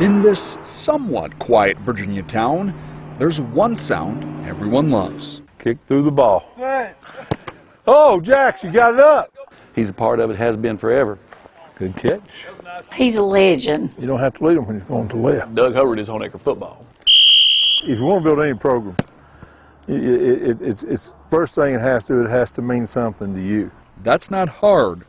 In this somewhat quiet Virginia town, there's one sound everyone loves. Kick through the ball. Oh, Jax, you got it up. He's a part of it, has been forever. Good catch. He's a legend. You don't have to lead him when you're throwing to left. Doug Hubbard is Honaker football. If you want to build any program, it, it, it, it's, it's first thing it has to do, it has to mean something to you. That's not hard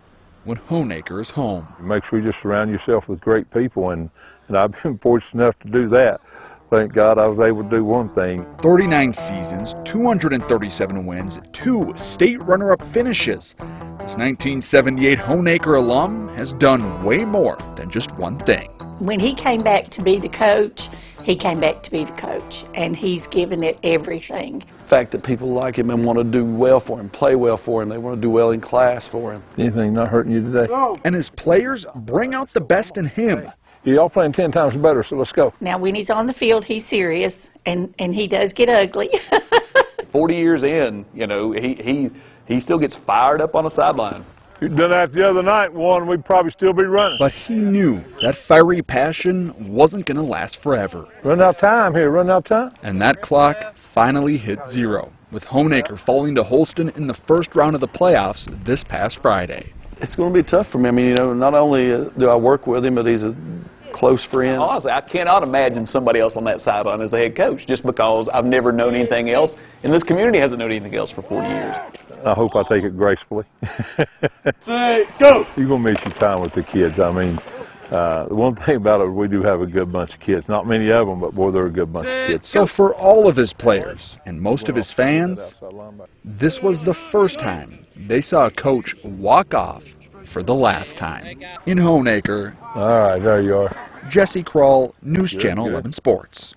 when Honaker is home. Make sure you just surround yourself with great people, and, and I've been fortunate enough to do that. Thank God I was able to do one thing. 39 seasons, 237 wins, two state runner-up finishes. This 1978 Honaker alum has done way more than just one thing. When he came back to be the coach, he came back to be the coach, and he's given it everything. The fact that people like him and want to do well for him, play well for him, they want to do well in class for him. Anything not hurting you today? And his players bring out the best in him. Y'all playing 10 times better, so let's go. Now, when he's on the field, he's serious, and, and he does get ugly. 40 years in, you know, he, he, he still gets fired up on the sideline. You'd done that the other night, one, we'd probably still be running. But he knew that fiery passion wasn't going to last forever. Run out of time here, run out of time. And that clock finally hit zero, with Honaker falling to Holston in the first round of the playoffs this past Friday. It's going to be tough for me. I mean, you know, not only uh, do I work with him, but he's a close friend. Honestly, I cannot imagine somebody else on that sideline as the head coach just because I've never known anything else, and this community hasn't known anything else for 40 years. I hope I take it gracefully. go! You're going to miss your time with the kids. I mean, uh, the one thing about it, we do have a good bunch of kids. Not many of them, but boy, they're a good bunch of kids. So for all of his players and most of his fans, this was the first time they saw a coach walk off for the last time. In Honaker, All right, there you are. Jesse Kroll, News Channel 11 Sports.